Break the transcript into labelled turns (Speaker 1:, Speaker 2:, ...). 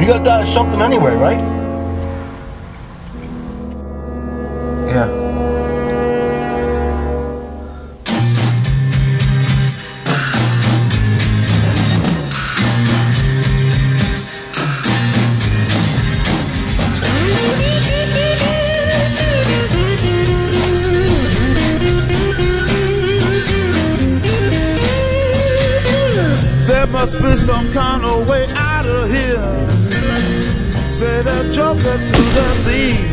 Speaker 1: You got uh, something anyway, right?
Speaker 2: Yeah.
Speaker 3: There must be some kind of way out of here. Say the joker to the thief.